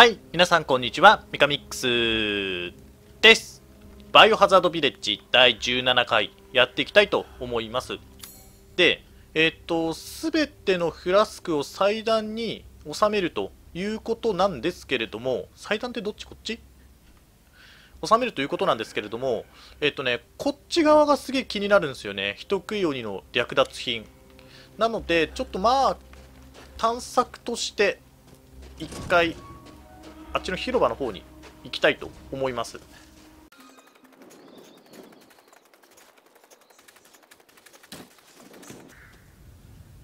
はい、皆さんこんにちは、ミカミックスです。バイオハザードビレッジ第17回やっていきたいと思います。で、えっと、すべてのフラスクを祭壇に収めるということなんですけれども、祭壇ってどっちこっち？収めるということなんですけれども、えっとね、こっち側がすげえ気になるんですよね。人食い鬼の略奪品。なので、ちょっとまあ、探索として、一回、あっちの広場の方に行きたいと思います。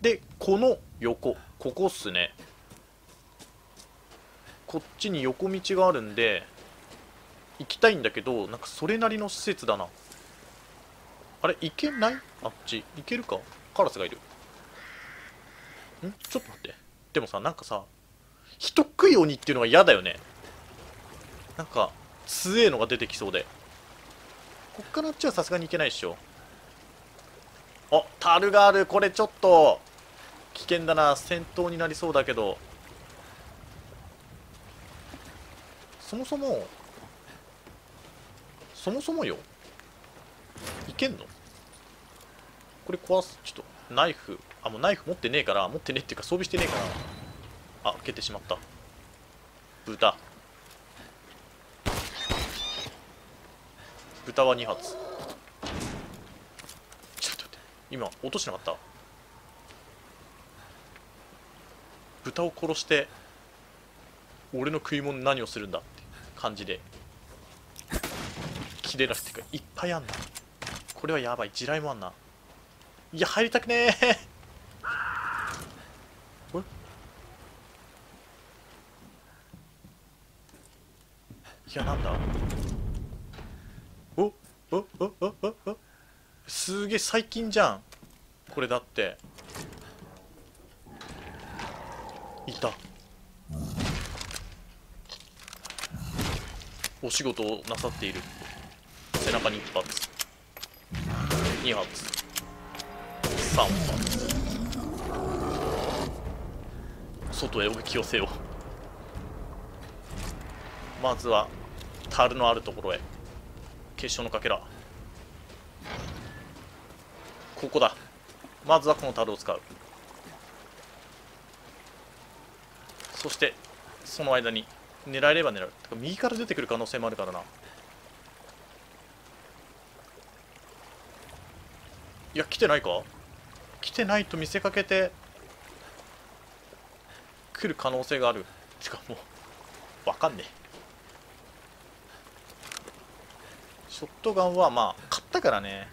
で、この横、ここっすね。こっちに横道があるんで、行きたいんだけど、なんかそれなりの施設だな。あれ、行けない？あっち。行けるか？カラスがいる。ん？ちょっと待って。でもさ、なんかさ、人食い鬼っていうのが嫌だよね。なんか、強えのが出てきそうで。こっからあっちはさすがに行けないでしょ。あ、樽がある。これちょっと、危険だな。戦闘になりそうだけど。そもそも、そもそもよ。いけんの？これ壊す？ちょっと、ナイフ。あ、もうナイフ持ってねえから、持ってねえっていうか装備してねえから。あ、開けてしまった。豚。豚は2発。ちょっと待って。今、落としなかった豚を殺して、俺の食い物何をするんだって感じで。切れなくてか、いっぱいあんな。これはやばい。地雷もあんな。いや、入りたくねえ。いや、なんだ？おおおおおおすげえ最近じゃん。これだって。いた。お仕事をなさっている。背中に1発。2発。3発。外へおびき寄せよまずは樽のあるところへ。結晶のかけら。ここだ。まずはこの樽を使う。そしてその間に狙えれば狙う。右から出てくる可能性もあるからな。いや来てないか？来てないと見せかけて来る可能性がある。しかもわかんねえ。ショットガンはまあ買ったからね。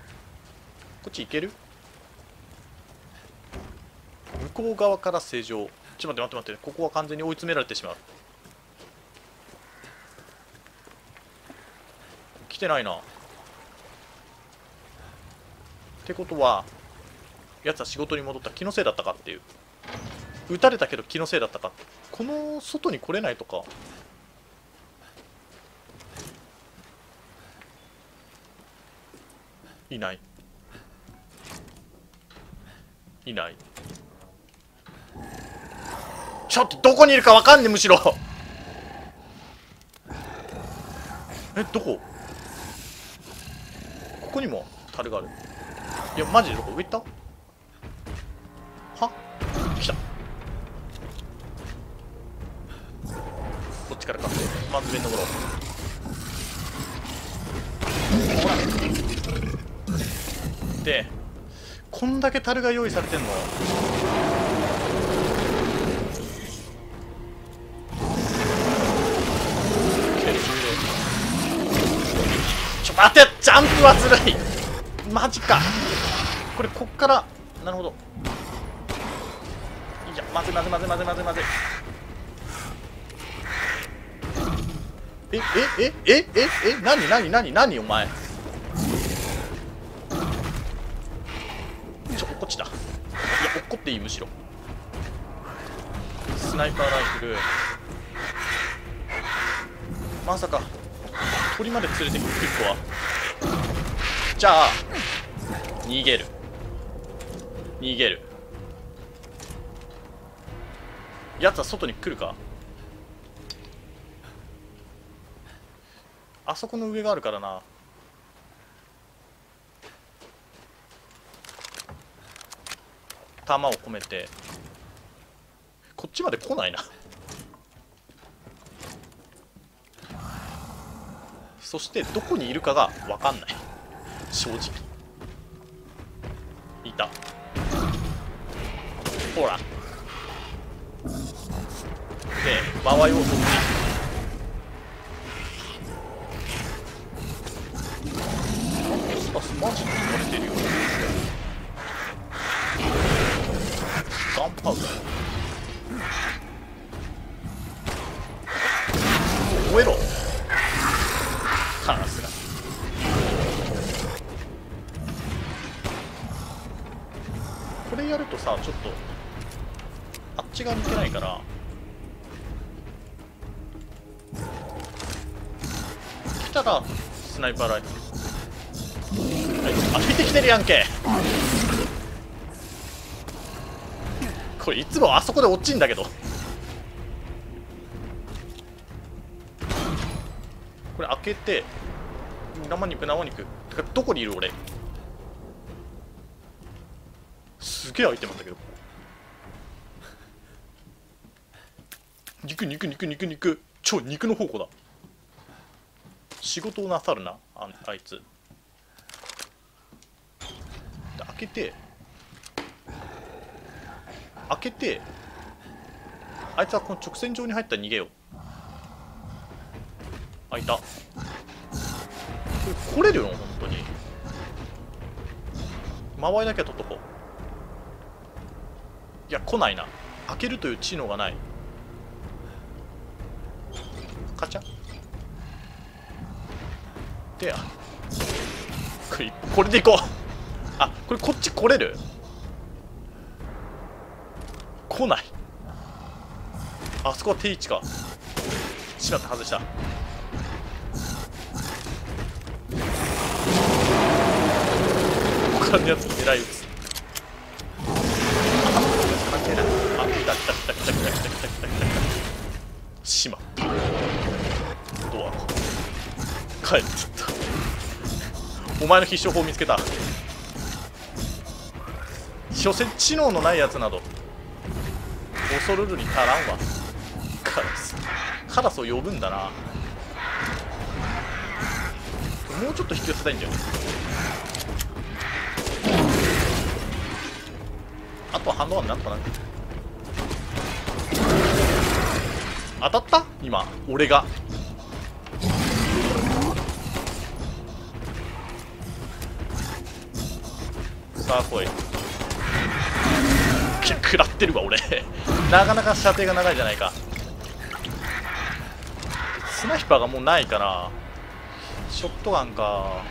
こっち行ける？向こう側から正常。ちょっと待って待って待って。ここは完全に追い詰められてしまう。来てないな。ってことはやつは仕事に戻った気のせいだったかっていう。撃たれたけど気のせいだったかこの外に来れないとか。いない。いない。ちょっとどこにいるかわかんねえむしろ。えどこ？ここにも樽がある。いやマジでどこ？上行った？は？来た。こっちからか。まず上に登ろ。うほらでこんだけ樽が用意されてんの？よちょ待てジャンプはずるい。マジか。これこっから。なるほど。いやまずいまずいまずいまずいまずいまずいええええええ何何何何お前。スナイパーライフル。まさか鳥まで連れてくるとは。じゃあ逃げる。逃げる。やつは外に来るか？あそこの上があるからな。弾を込めて。こっちまで来ないな。そしてどこにいるかが分かんない。正直。いた。ほら。で間合を取っていくあスマジで言われてるよガンパウダー。イパーライフはい。歩いてきてるやんけ。これいつもあそこで落ちんだけど。これ開けて生肉生肉。てかどこにいる俺。すげえアイテムあったけど。肉肉肉肉肉。超肉の宝庫だ。仕事をなさるなああいつ。開けて開けてあいつはこの直線上に入ったら逃げよう。あいた。これ来れるよ本当に。間合いだけは取っとこう。いや来ないな。開けるという知能がないカチャでや。これこれでいこう。あこれこっち来れる？来ない。あそこは定位置か。しまった外した。他のやつに狙い撃つ。関係ない。あ来た来た来た来た来た来た来た来た来た来た。しまった。ドア帰ってった。お前の必勝法を見つけた。所詮知能のないやつなど。恐るるに足らんわ。カラス。カラスを呼ぶんだな。もうちょっと引き寄せたいんだよあとはハンドガンなんとかな。当たった？今俺が。あ来い食らってるわ俺。なかなか射程が長いじゃないか。スナイパーがもうないからショットガンか。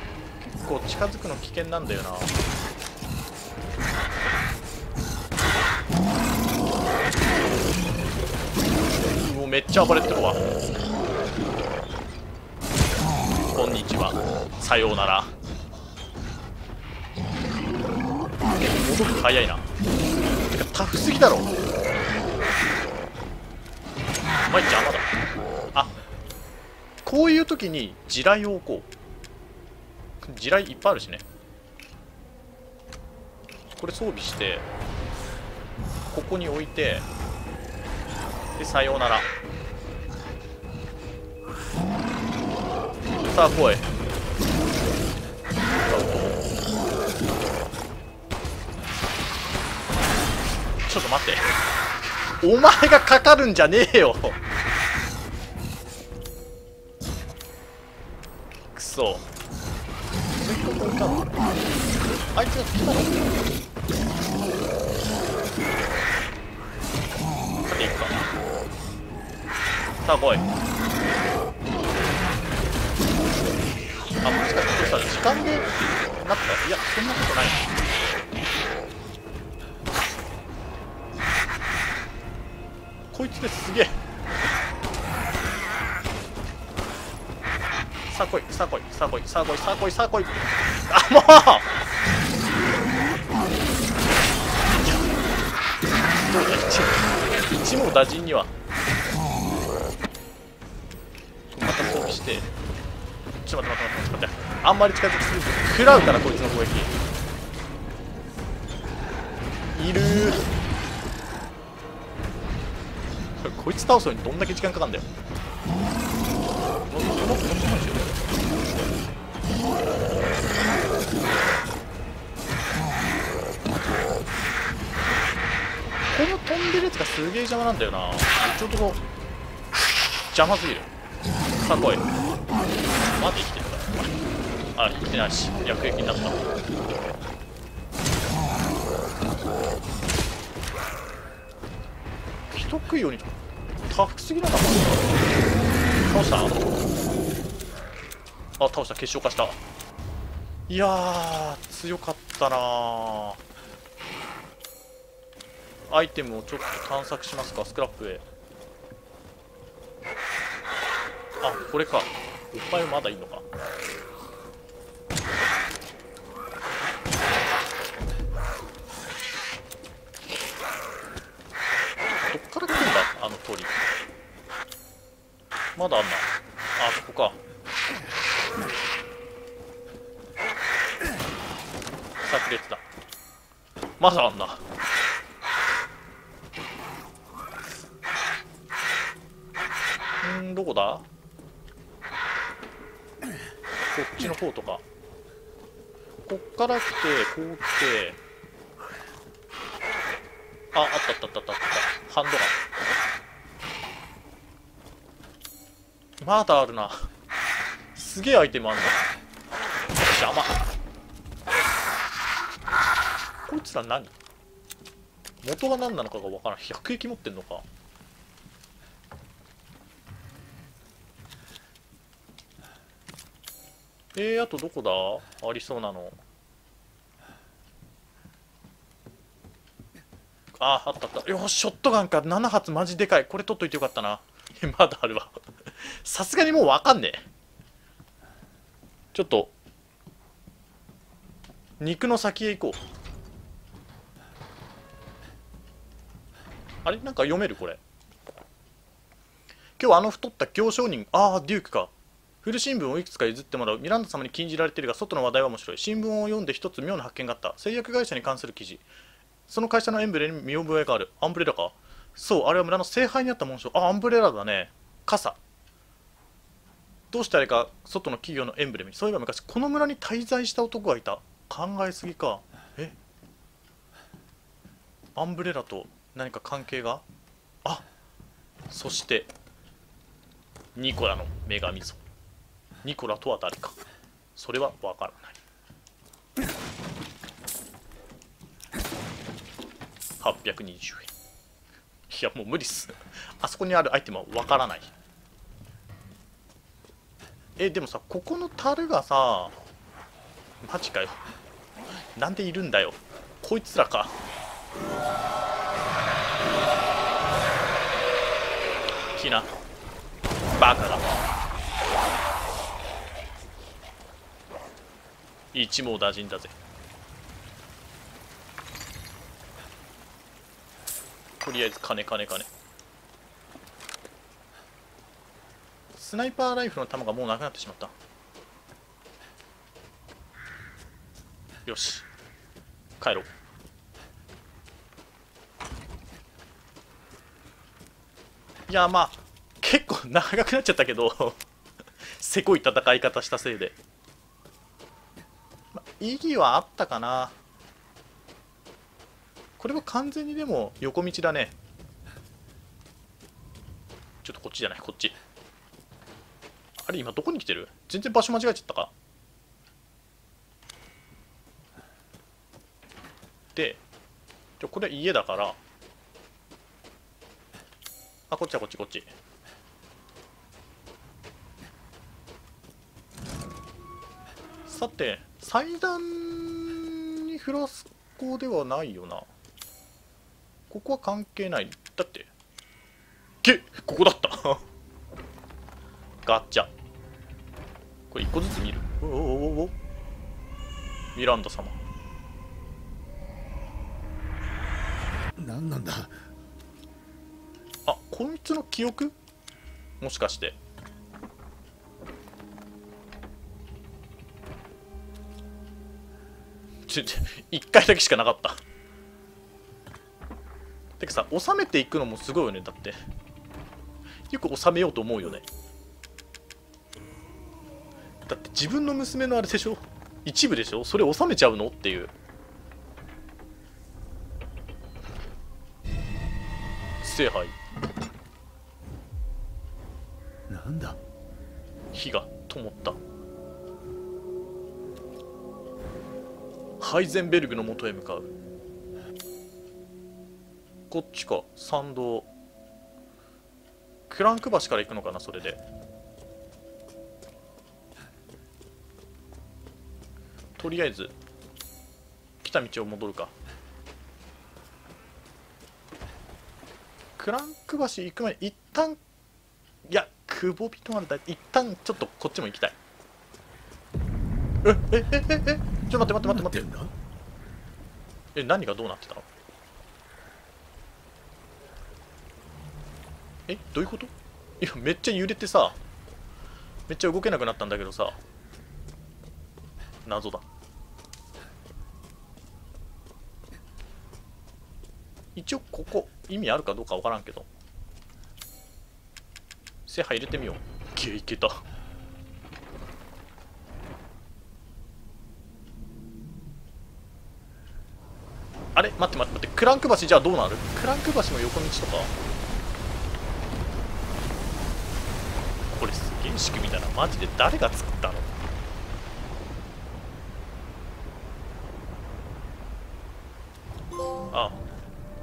結構近づくの危険なんだよな。もうめっちゃ暴れてるわ。こんにちは。さようなら。戻る早いな。てかタフすぎだろ。お前邪魔だ。あ。こういう時に地雷を置こう。地雷いっぱいあるしね。これ装備してここに置いてでさようなら。さあ来いちょっと待って。お前がかかるんじゃねえよ。くそ。あいつが来たの。さていくか。さあ来い。あもしかしてさ時間でなった？いやそんなことないこい。さあ来いさあ来いさあ来いさあ来いさあ来いあ来いあもう。どうだ一一網打尽には。また装備して。ちょっと待って待って待って待って。あんまり近づきすぎると食らうからこいつの攻撃。いる。こいつ倒すのにどんだけ時間かかるんだよもっともっともっともっこの飛でるやつがすげえ邪魔なんだよな。ちょっとこう。邪魔すぎる。さあ来い。まだ生きてるかあ生きてないし。薬液になった。人食いようにタフすぎなかった？倒した？あ倒した。結晶化した。いや強かったなアイテムをちょっと探索しますか？スクラップへ。あこれか。おっぱいまだいいのか。どっから来るんだ？あの鳥。まだあんな。あそこか。炸裂だまだあんな。んどこだ？こっちの方とか。こっから来てこう来て。ああったあったあったあった。あったハンドガン。まだあるな。すげえアイテムあんな邪魔。こいつら何？元が何なのかがわからん。百撃持ってんのか。えー、あとどこだ？ありそうなの。ああったあった。よしショットガンか。7発マジでかい。これ取っといてよかったな。まだあるわ。さすがにもう分かんねえ。ちょっと。肉の先へ行こう。あれ？なんか読めるこれ。今日あの太った行商人。ああデュークか。古新聞をいくつか譲ってもらうミランダ様に禁じられているが外の話題は面白い。新聞を読んで一つ妙な発見があった。製薬会社に関する記事。その会社のエンブレに見覚えがある。アンブレラか？そうあれは村の聖杯にあった紋章。あアンブレラだね。傘。どうしてあれか外の企業のエンブレムそういえば昔この村に滞在した男がいた。考えすぎか。え？アンブレラと何か関係が？あそしてニコラの女神像。ニコラとは誰か。それはわからない。820円。いやもう無理っす。あそこにあるアイテムはわからない。えでもさここの樽がさマジかよ。なんでいるんだよ。こいつらか。きなバカだ。一網打尽だぜ。とりあえず金金金。スナイパーライフルの弾がもうなくなってしまった。よし。帰ろう。いやまあ結構長くなっちゃったけど せこい戦い方したせいで、意義はあったかな。これは完全にでも横道だね。ちょっとこっちじゃない？こっち。あれ今どこに来てる？全然場所間違えちゃったか？でじゃこれ家だから。あこっちはこっちこっち。さて祭壇にフラスコではないよな。ここは関係ない。だって。けここだった。ガッチャ。これ一個ずつ見る。おおおお。ミランダ様。何なんだ？あこいつの記憶？もしかしてちょちょ1回だけしかなかった。てかさ収めていくのもすごいよね。だって。よく収めようと思うよね。だって自分の娘のあれでしょ？一部でしょ？それ収めちゃうのっていう。聖杯。ハイゼンベルグの元へ向かう。こっちか参道。クランク橋から行くのかなそれで。とりあえず来た道を戻るか。クランク橋行く前に一旦いや久保人なんだ一旦ちょっとこっちも行きたい。えええええちょっと待って待って待って。待ってえ何がどうなってたの？えどういうこと？いやめっちゃ揺れてさめっちゃ動けなくなったんだけどさ謎だ。一応ここ意味あるかどうかわからんけど。制覇入れてみよう。ゲいけたあれ？待って待って待って。クランク橋じゃあどうなる？クランク橋の横道とか？これすげえ仕組みだな。マジで誰が作ったの？あ。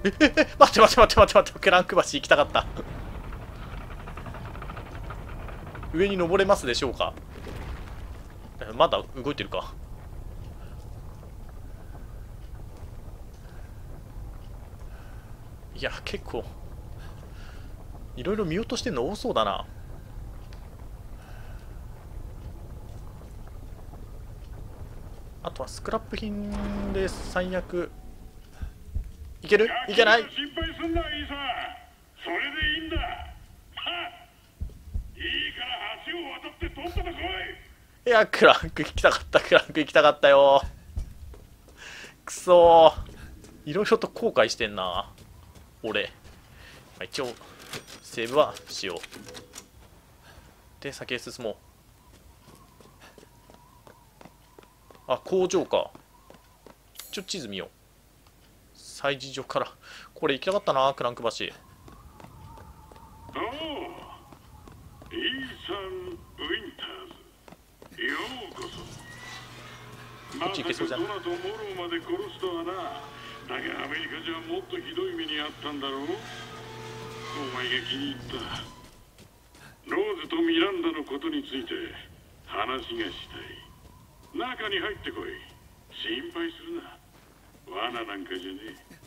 えええ待って待って待って待って待って。クランク橋行きたかった。上に登れますでしょうか？まだ動いてるか。いや結構。いろいろ見落としてんの多そうだな。あとはスクラップ品で最悪いける？いけない？心配すんなイーサそれでいいんだ。はいいから橋を渡ってとっとと来い。いやクランク行きたかったクランク行きたかったよ。くそー。いろいろと後悔してんな俺。まあ一応セーブはしよう。で先へ進もう。あ工場か。ちょ地図見よう。催事所から。これ行きたかったなクランク橋。こっち行けそうじゃんだがアメリカじゃもっとひどい目にあったんだろう。お前が気に入った。ローズとミランダのことについて話がしたい。中に入ってこい。心配するな。罠なんかじゃねえ。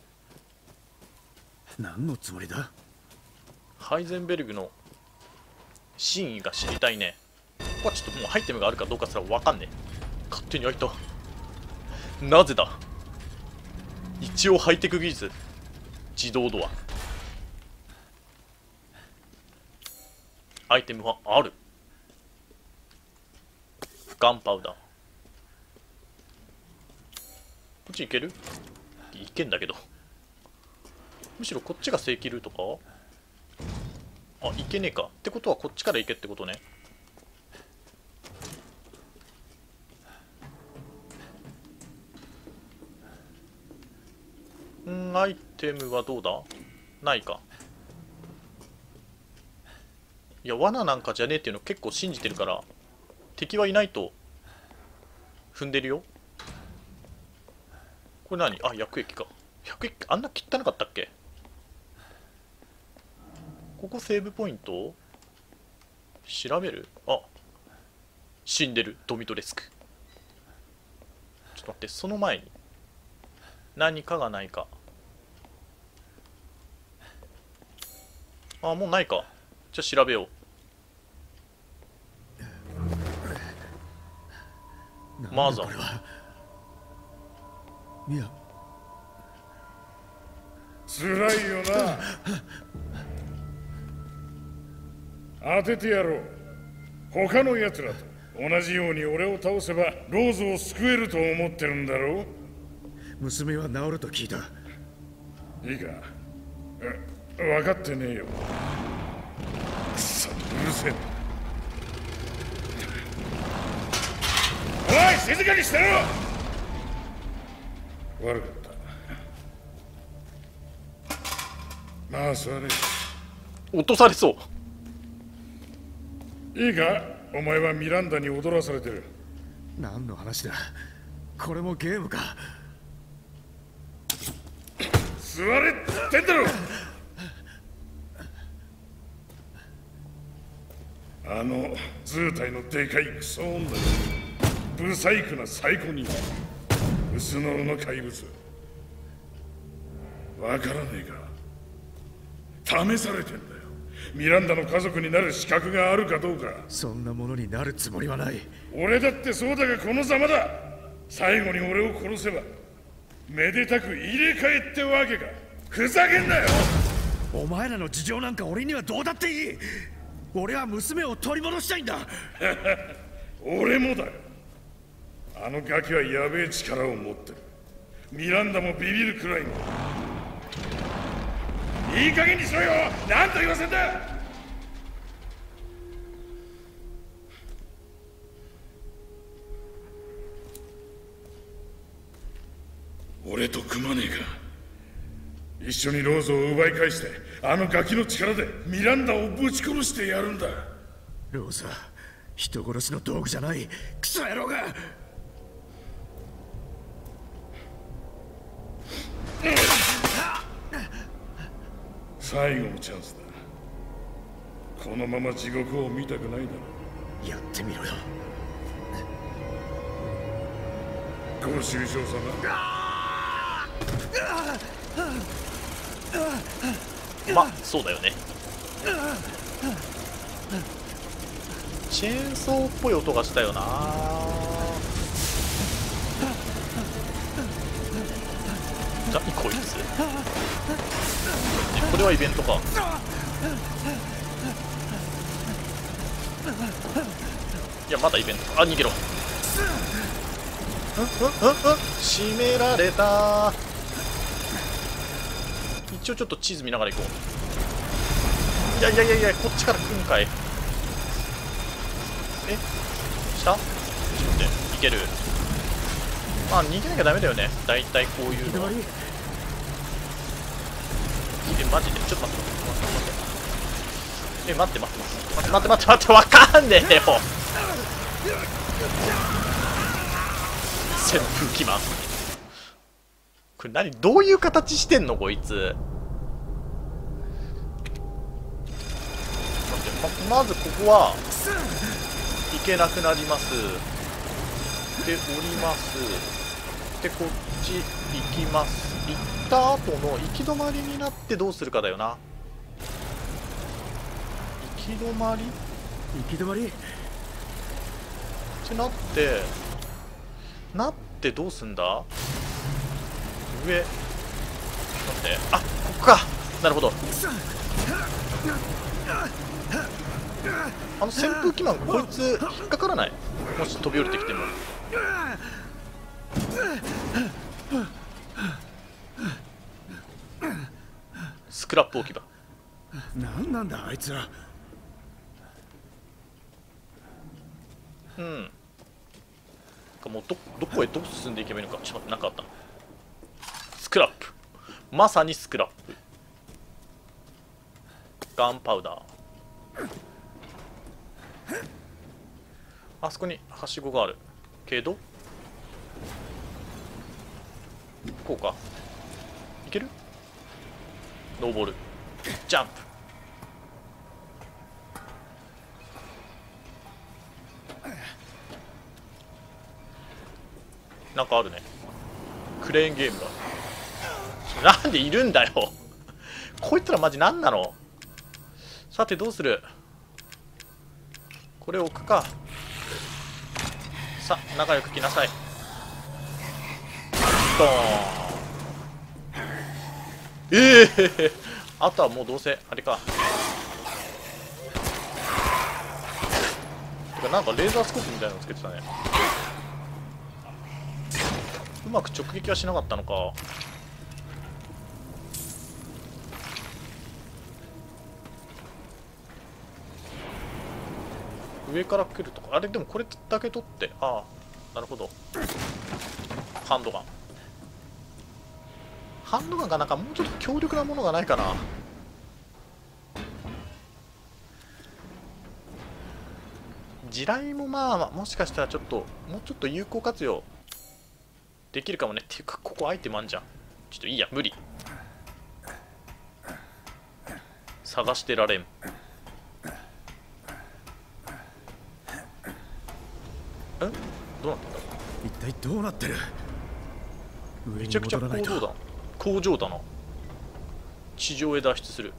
何のつもりだ？ハイゼンベルグの真意が知りたいね。ここはちょっともうアイテムがあるかどうかすら分かんねえ。勝手に開いた。なぜだ？一応ハイテク技術。自動ドア。アイテムはある。ガンパウダー。こっち行ける？いけんだけど。むしろこっちが正規ルートか？あ行けねえか。ってことはこっちから行けってことね。アイテムはどうだ？ないか。いや罠なんかじゃねえっていうの結構信じてるから敵はいないと踏んでるよ。これ何？あ薬液か。薬液あんな汚かったっけ？ここセーブポイント？調べる？あ死んでる。ドミトレスク。ちょっと待ってその前に。何かがないか。あもうないか。じゃあ調べよなんだマザー。これは。いや。辛いよな。当ててやろう。他の奴らと同じように俺を倒せばローズを救えると思ってるんだろう。娘は治ると聞いた。いいか。え分かってねえよ。くそうるせえおい静かにしてろ！悪かった。まあ座れ落とされそう。いいか？お前はミランダに踊らされてる。何の話だ。これもゲームか。座れってんだろあの図体のでかいクソ女。だブサイクな最高に薄のろの怪物。わからねえか。試されてんだよ。ミランダの家族になる資格があるかどうか。そんなものになるつもりはない。俺だってそうだがこのざまだ。最後に俺を殺せばめでたく入れ替えってわけか。ふざけんなよ。お前らの事情なんか俺にはどうだっていい俺は娘を取り戻したいんだ。俺もだあのガキはやべえ力を持ってる。ミランダもビビるくらいの。いい加減にしろよ。何と言わせんだ。俺と組まねえか。一緒にローズを奪い返して。あのガキの力でミランダをぶち殺してやるんだ。ローザ人殺しの道具じゃない。クソ野郎が。最後のチャンスだ。このまま地獄を見たくないだろやってみろよ。ご愁傷様まあそうだよね。チェーンソーっぽい音がしたよな。何こいつ？これはイベントか。いやまだイベントか。あ逃げろ。閉められた。一応ちょっと地図見ながら行こう。いやいやいやいやこっちから来んかい。え？下？ちょっと待って。いける？まあ逃げなきゃダメだよね。大体こういうの。はえマジで？ちょっと待って。待って。待ってえ待って待って待って。待って待って待って。わかんねえよ。扇風機マンこれ何？どういう形してんの？こいつ待ってままずここは行けなくなります。で降ります。でこっち行きます。行った後の行き止まりになってどうするかだよな。行き止まり？行き止まり？ってなってなってどうすんだ？上。待って。あここか。なるほどあの扇風機マンこいつ引っかからない？もし飛び降りてきても。スクラップ置き場。何なんだあいつら。うん。かもうどどこへどう進んでいけばいいのかちょっと待って何かあった。スクラップ。まさにスクラップ。ガンパウダーあそこにはしごがある。けど？こうか。いける？登るジャンプ。なんかあるね。クレーンゲームだ。なんでいるんだよ。こいつらマジ何なの？さてどうする？これ置くか。さ仲良く来なさい。ドーン。ええ。ー、あとはもうどうせあれか。てかなんかレーザースコープみたいなのつけてたね。うまく直撃はしなかったのか。上から来るとか。あれでもこれだけ取って。ああなるほど。ハンドガン。ハンドガンがなんかもうちょっと強力なものがないかな。地雷もまあもしかしたらちょっともうちょっと有効活用できるかもね。っていうかここアイテムあんじゃん。ちょっといいや無理。探してられんえどうなってんだ一体どうなってる？めちゃくちゃ工場だ工場だな地上へ脱出する。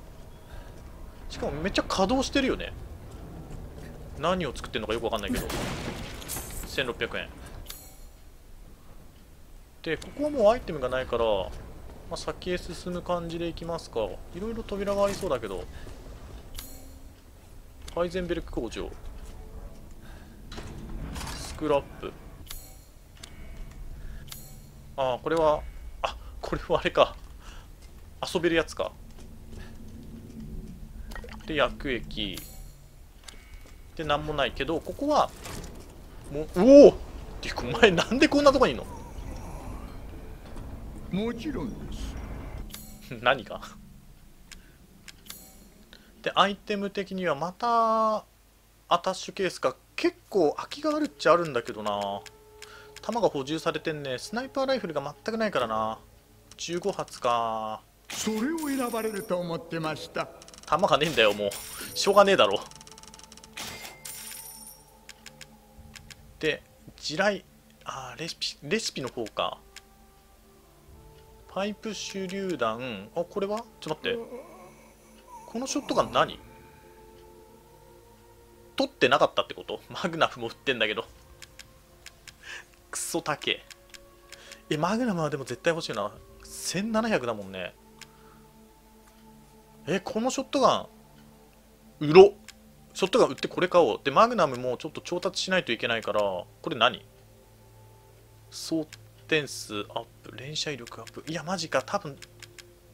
しかもめっちゃ稼働してるよね。何を作ってるのかよくわかんないけど。1600円でここはもうアイテムがないから、まあ、先へ進む感じでいきますか。いろいろ扉がありそうだけど。ハイゼンベルク工場。スクラップああこれはあこれはあれか。遊べるやつか。で薬液。でなんもないけどここはもうおおっていうかお前なんでこんなとこにいんの？もちろんです。何が？でアイテム的にはまたアタッシュケースが結構空きがあるっちゃあるんだけどな弾が補充されてんね。スナイパーライフルが全くないからな。15発か。それを選ばれると思ってました。弾がねえんだよもう。しょうがねえだろ。で地雷あーレシピレシピの方か。パイプ手榴弾。あこれは？ちょっと待って。このショットガン何？取ってなかったってこと？マグナムも売ってんだけどクソ高ええマグナムはでも絶対欲しいな。1700だもんね。えこのショットガン。売ろ。うショットガン売ってこれ買おう。でマグナムもちょっと調達しないといけないからこれ何？装填数アップ。連射威力アップ。いやマジか。多分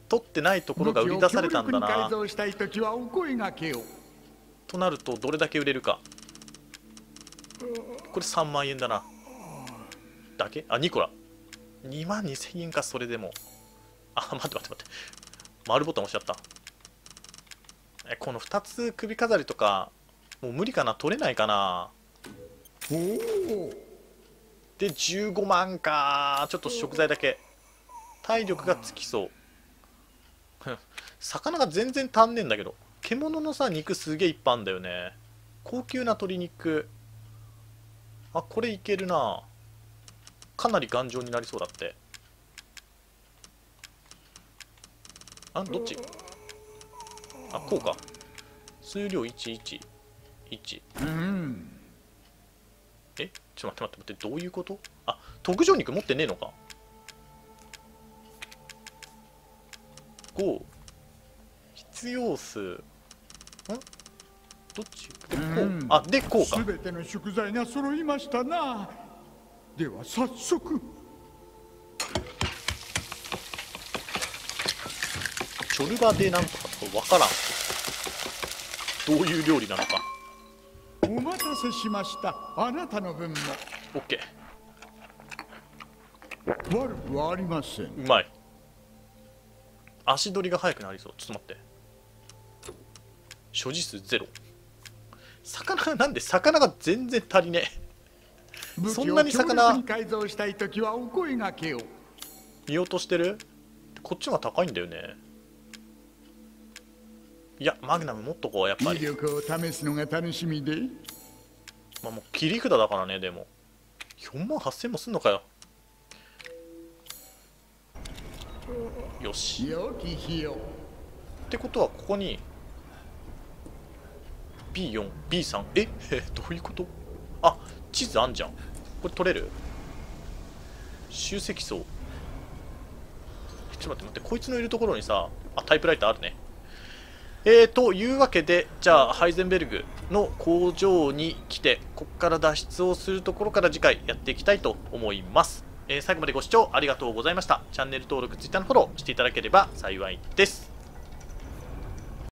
取ってないところが売り出されたんだな。造したい時はお声がけを。となるとどれだけ売れるか。これ3万円だなだけ？あ2個だ2万2000円かそれでも。あ待って待って待って。丸ボタン押しちゃった。えこの2つ首飾りとかもう無理かな？取れないかな？おおで15万か。ちょっと食材だけ。体力がつきそう。魚が全然足んねえんだけど。獣のさ肉すげえいっぱいあんだよね。高級な鶏肉。あこれいけるな。かなり頑丈になりそうだって。あどっち？あこうか。数量111うん。え？ちょっと待って待って待って。どういうこと？あ特上肉持ってねえのか。5必要数。ん？どっち？でこう、うん。あでこうか。すべての食材が揃いましたなでは早速。チョルバでなんとかとかわからん。どういう料理なのか。お待たせしました。あなたの分も。OK 悪くはありません。うまい。足取りが速くなりそう。ちょっと待って。所持数ゼロ。魚がなんで魚が全然足りねえそんなに魚。改造したい時はお声がけを。見落としてる？こっちが高いんだよね。いやマグナム持っとこうやっぱ威り力を試すのが楽しみで。まあもう切り札だからねでも。4万8000もすんのかよ。よし。ってことはここに B4B3 ええ？どういうこと？あ地図あんじゃんこれ取れる？集積層。ちょっと待って待ってこいつのいるところにさあタイプライターあるね。えー、というわけでじゃあハイゼンベルグの工場に来てここから脱出をするところから次回やっていきたいと思います。えー最後までご視聴ありがとうございました。チャンネル登録 Twitter のフォローしていただければ幸いです。